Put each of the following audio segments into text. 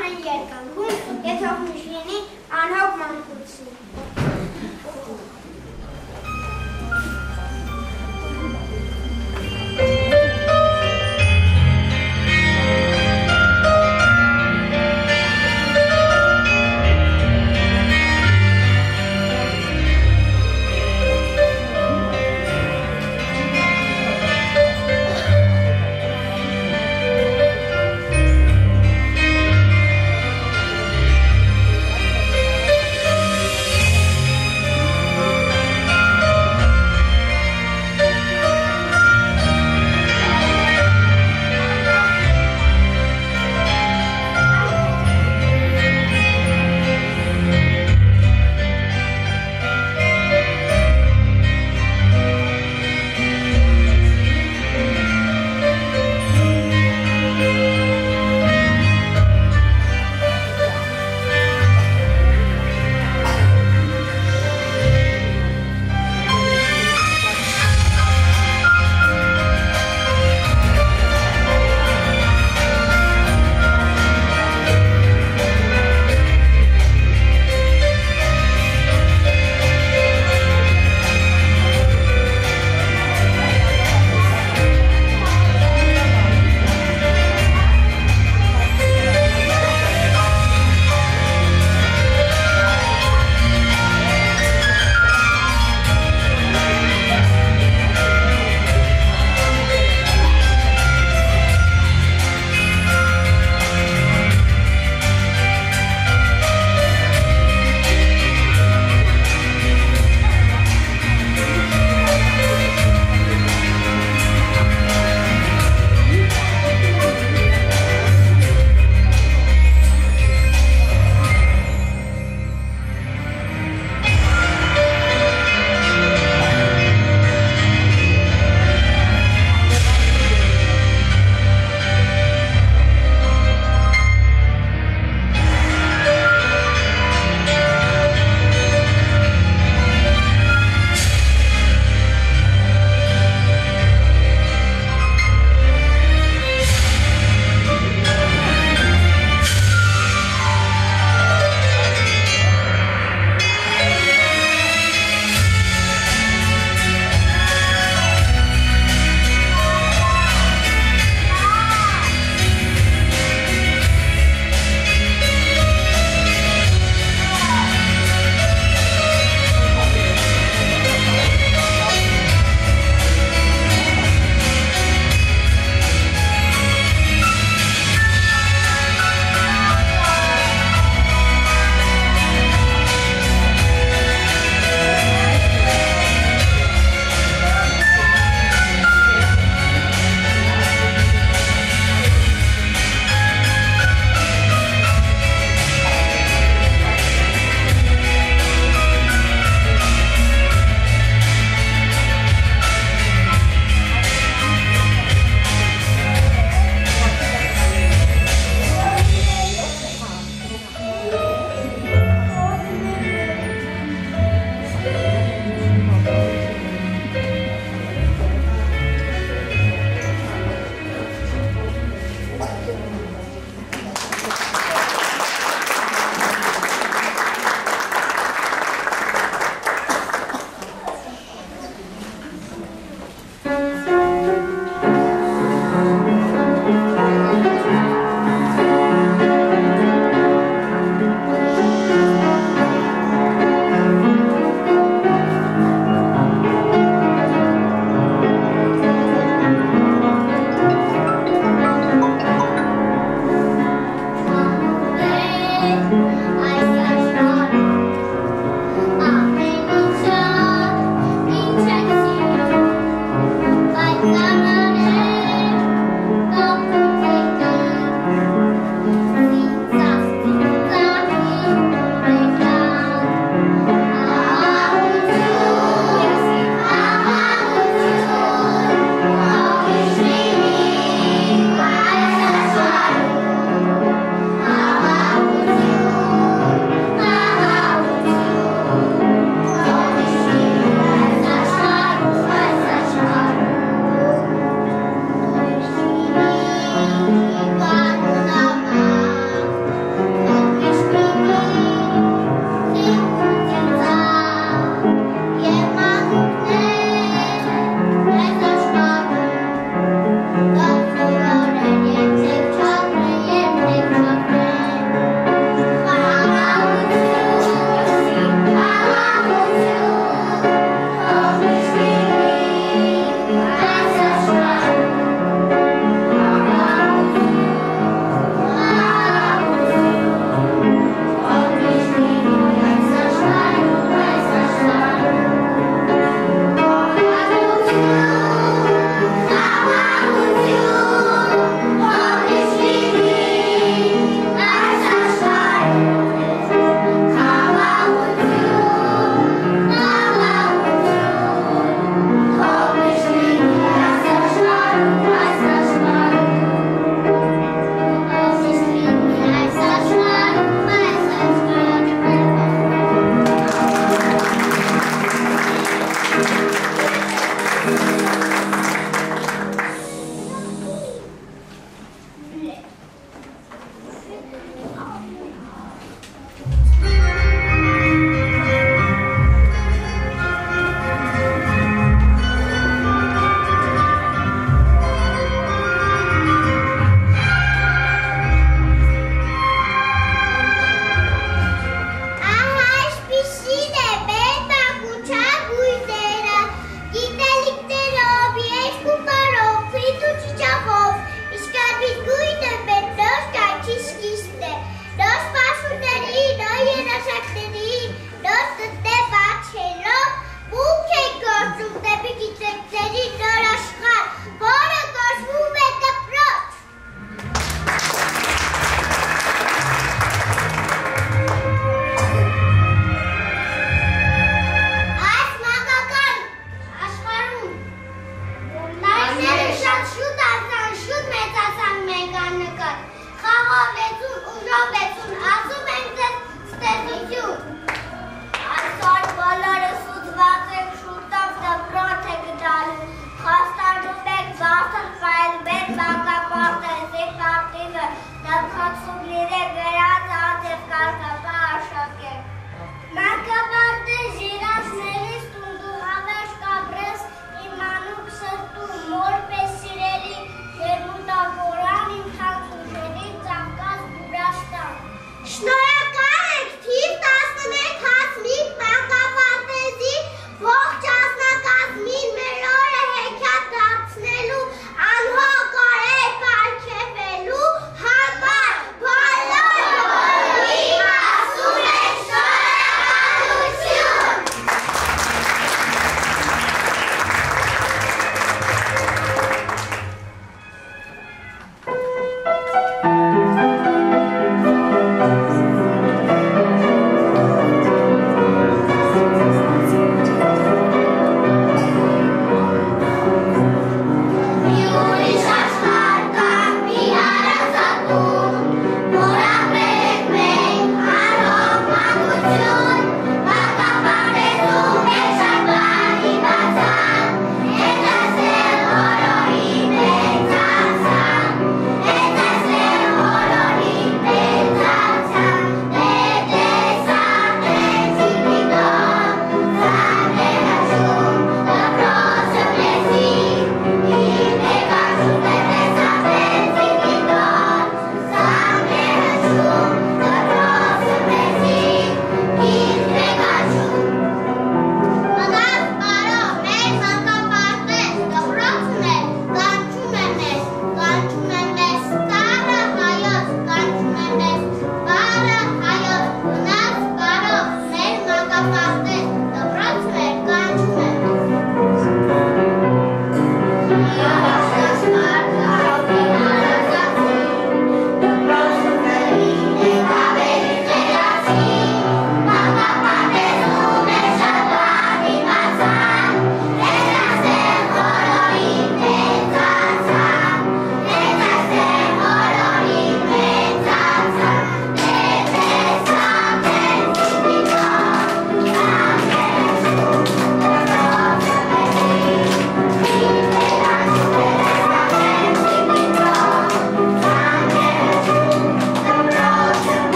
Ջահելները ճախեն երկնքում, եթե հույժ լինի անհոգ մանկություն։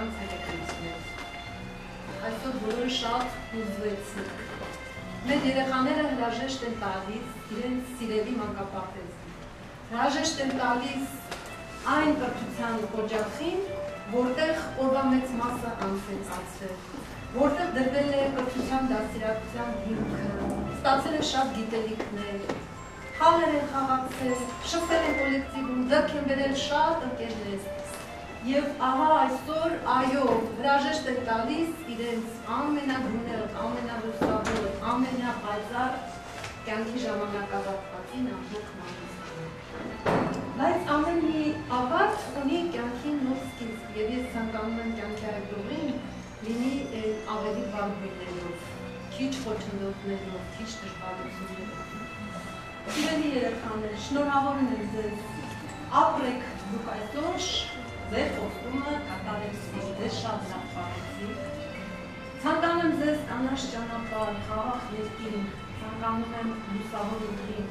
ավարտական ցերեկույթներ։ Այսօր բոլորը շատ հուզվեցին։ Մեր երեխաները հրաժեշտ են տալիս իրենց սիրելի մանկապարտեզին։ Հրաժեշտ են տալիս այն կրթության օջախին, որտեղ օրվա մեծ մասը անց է ծածվել, որտեղ դրվել է կրթության դաստիարակության հիմքը, ստացել է շատ գիտելիքներ, խաղեր են խաղացել, շփվել են կոլեկտիվում, ձեռք են բերել շատ ընկերներ։ Եվ ահա այսօր, այո, հրաժեշտ են տալիս իրենց ամենագունել, ամենալուսավոր, ամենապայծառ կյանքի ժամանակավարտվածին ամբողջ մանուսը։ Բայց ամեն մի ավարտ ունի կյանքի նոր սկիզբ, եւ ես ցանկանում եմ կյանքի այդուղին լինի ավելի բան գույներով, քիչ խոչընդոտներով, քիչ դժվարություններով։ Սիրելի երեխաներ, շնորհավոր եմ ձեզ։ Ապրեք դուք այսօր ձեր խոստումը կատարել սիրտեր շատ լավ բարեցիք։ Ցանկանում եմ ձեզ կանաչ ճանապարհ, խաղաղ երկին, ցանկանում եմ լուսավոր ուղին։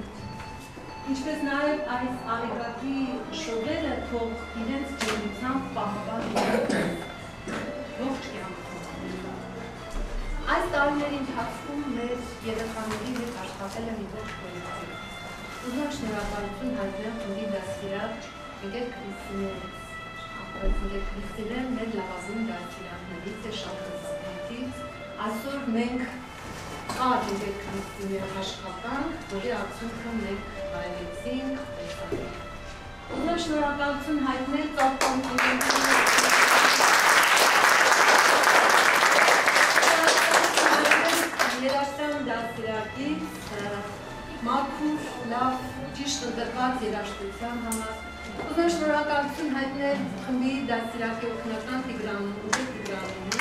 Ինչպես նաև այս արեգակի շողերը թող իրենց ջերմությամբ պահպան ողջ կյանքում։ Այս տարիների ընթացքում մեր երեխաների հետ աշխատել մի ողջ կոլեկտիվ։ Ուզում եմ շնորհակալություն հայտնել խմբի դասիրակ Միգել Քրիստինյանից Այսինքն Քրիստինեն մեր լավազին դարձիրաններից է շատ հսկայից։ Այսօր մենք կար ինքետ Քրիստինի աշխատանք, որի արդյունքը մենք վայելեցինք, տեսանենք։ Ուզում շնորհակալություն հայտնել ծաղկան Երաշտյան դասիրակից մաքուր, լավ, ճիշտ ընտրված երաշտության համար Ուզում շնորհակալություն հայտնել խմբի դաստիարակի օգնական Տիգրանին, Տիգրանին։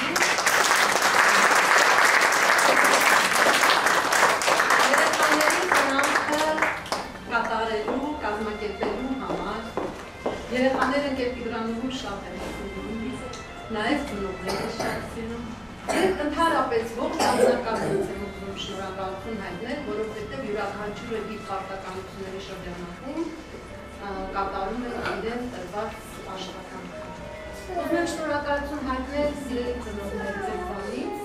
Երեխաների ծնանքը կատարելու, կազմակերպելու համար երեխաները ընկեր Տիգրանին շատ են նաև ծնողները շատ սիրում։ Եվ ընդհանրապես ողջ անձնականից եմ ուզում շնորհակալություն հայտնել, որովհետև յուրաքանչյուրը իր պարտականությունների շրջանակում կատարում են իրեն տրված աշխատանքը։ եմ շնորհակալություն հայտնել սիրելի ծնողներ ձեզանից?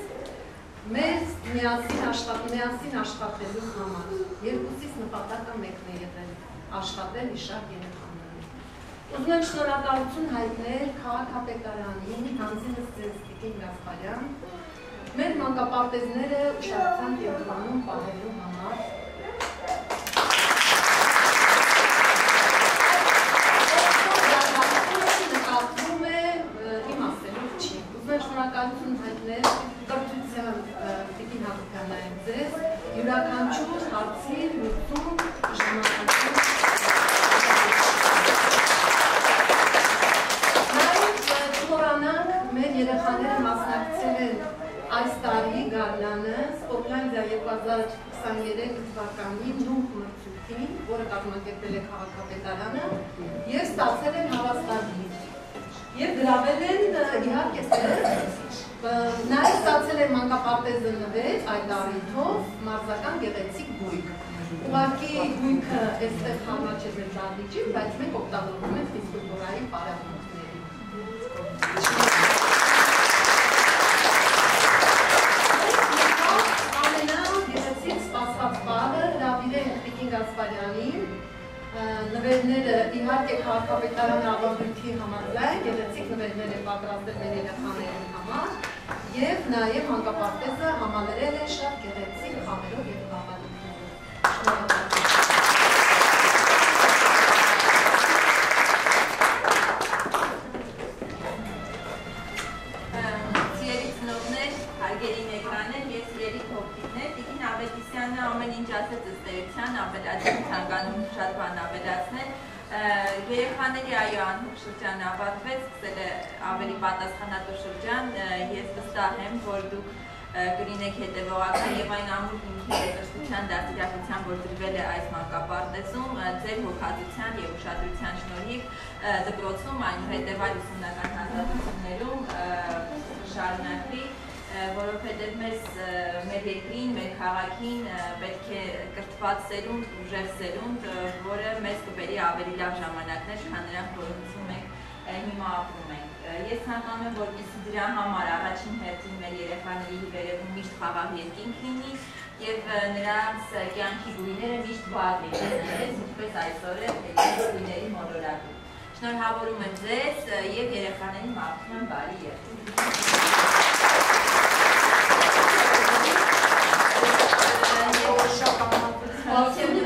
Մեզ միասին աշխատել, միասին աշխատելու համար։ Երկուսից նպատակը մեկն է եղել աշխատել իշար երեխաներին։ Ուզում եմ շնորհակալություն հայտնել քաղաքապետարանին, հանձինս ձեզ Տիկին Գասպարյան, մեր մանկապարտեզները ուշադրության կենտրոնում պահելու համար շնորհակալություն հայտնել կրթության Տիկին Հակոբյանային ձեզ յուրաքանչյուր հարցի լուծում ժամանակում Նաև թողանանք մեր երեխաները մասնակցել են այս տարի գարնանը Սկոտլանդիա 2023 թվականի նուհ մրցույթին, որը կազմակերպել է քաղաքապետարանը, եւ ստացել են հավաստագիր եւ գրավել են իհարկե նաև ստացել են մանկապարտեզը նվեր այդ առիթով մարզական գեղեցիկ գույք։ Ուղղակի գույքը այստեղ համաչ է դանդիճի, բայց մենք օգտագործում ենք ֆիզկուլտուրայի պարապմունքների։ համաձայն գեղեցիկ նվերներ են պատրաստել մեր երեխաների համար եւ նաեւ հանկապարտեզը համալրել է շատ գեղեցիկ ավարտվեց, սկսել է ավելի պատասխանատու շրջան։ Ես վստահ եմ, որ դուք կլինեք հետևողական եւ այն ամուր հետաքրքրության դաստիարակության, որ դրվել է այս մանկապարտեզում, ձեր հոգատության եւ ուշադրության շնորհիվ դպրոցում այնուհետև այլ ուսումնական ազատություններում շարունակվի, որովհետև մեզ մեր երկրին, մեր քաղաքին պետք է կրթված սերունդ, ուժեղ սերունդ, որը մեզ կբերի ավելի լավ ժամանակներ, քան նրանք, որոնցում մենք հիմա ապրում ենք։ Ես ցանկանում եմ, որպեսզի դրա համար առաջին հերթին մեր երեխաների վերևում միշտ խաղաղ երկինք լինի, եւ նրանց կյանքի գույները միշտ բաց լինեն, ինչպես այսօր է գույների մոլորակում։ Շնորհավորում եմ ձեզ եւ երեխաներին մաղթում եմ բարի երբ։ Ովքեր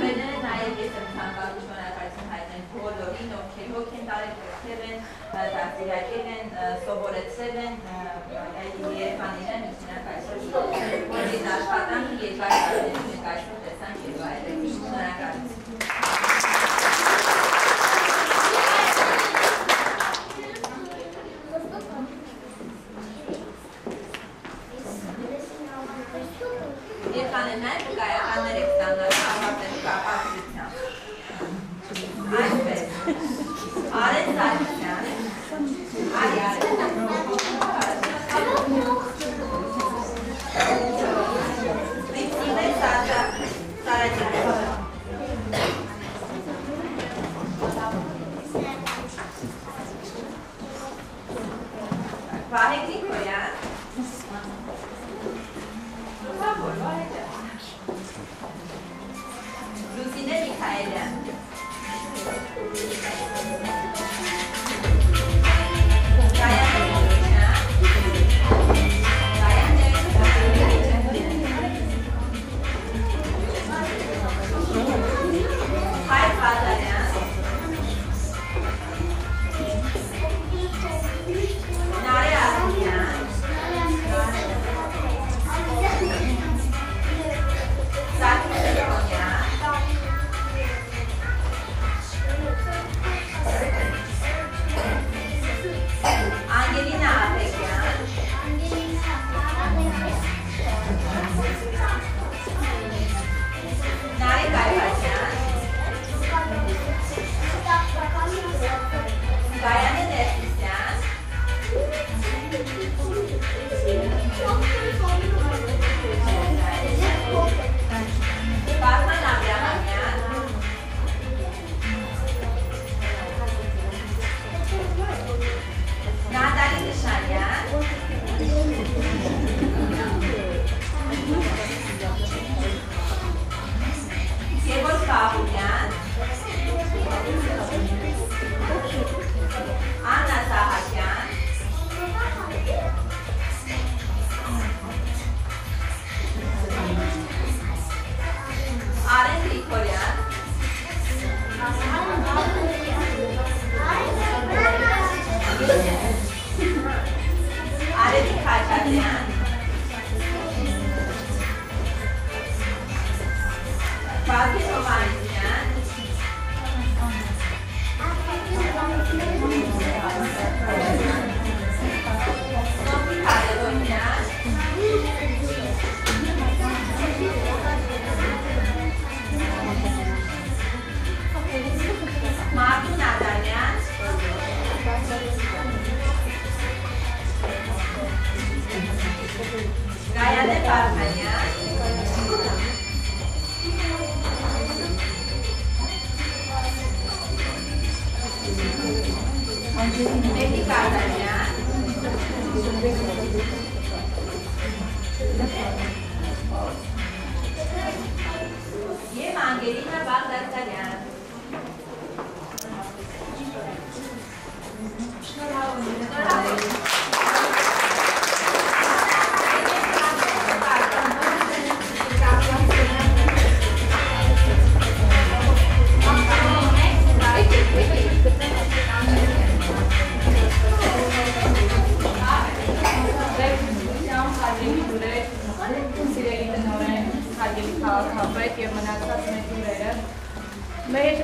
Մեր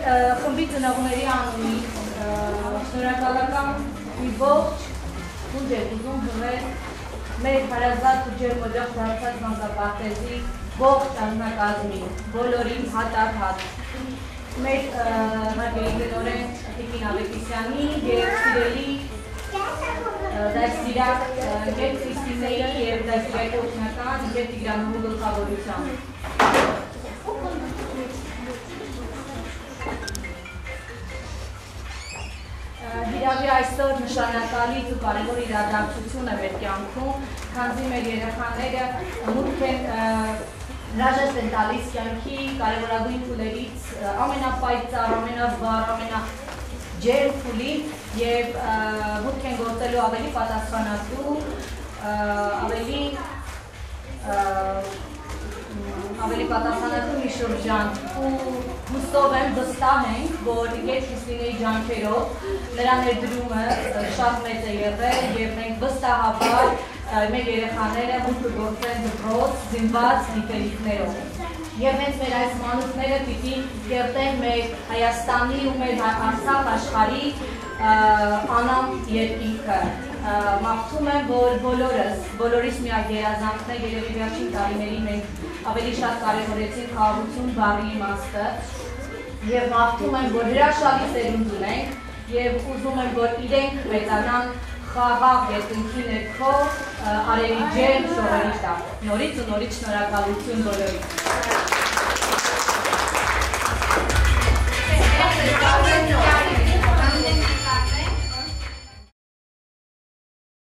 խմբի ծնողների անունից շնորհակալական մի ողջ ուժ է ուզում բռնել մեր հարազատ ու ջերմօջախ դարձած մանկապարտեզի ողջ անձնակազմին, բոլորին հատար-հատ։ Մեր հարգելի տնօրեն Տիկին Ավետիսյանի եւ սիրելի դասիրակ Գետ Քրիստինեի եւ դասիրակի օգնական Գետ Տիգրանովի գլխավորությամբ։ Հիրավի այսօր նշանակալից ու կարևոր իրադարձություն է մեր կյանքում, քանզի մեր երեխաները մուտք են հրաժեշտ են տալիս կյանքի կարևորագույն փուլերից ամենապայծառ, ամենավառ, ամենաջեր փուլին եւ մուտք են գործելու ավելի պատասխանատու, ավելի ավելի պատասխանատու մի շրջան ու հուսով եմ վստահ ենք, որ Գետ Քրիստինեի ջանքերով նրա ներդրումը շատ մեծ է եղել եւ մենք վստահաբար մեր երեխաները մուտք գործեն դպրոց զինված գիտելիքներով։ Եվ հենց մեր այս մանուկները պիտի կերտեն մեր Հայաստանի ու մեր Արցախ աշխարհի անամ երկինքը։ Մաղթում եմ, որ բոլորս, բոլորիս միակ երազանքն է, երևի վերջին տարիներին մենք ավելի շատ կարևորեցին խաղաղություն բառի իմաստը եւ մաղթում եմ, որ հրաշալի սերունդ ունենք եւ ուզում եմ, որ իրենք մեծանան խաղաղ երկնքի ներքո արերի ջերմ շողերի տակ։ Նորից ու նորից շնորհակալություն բոլորին։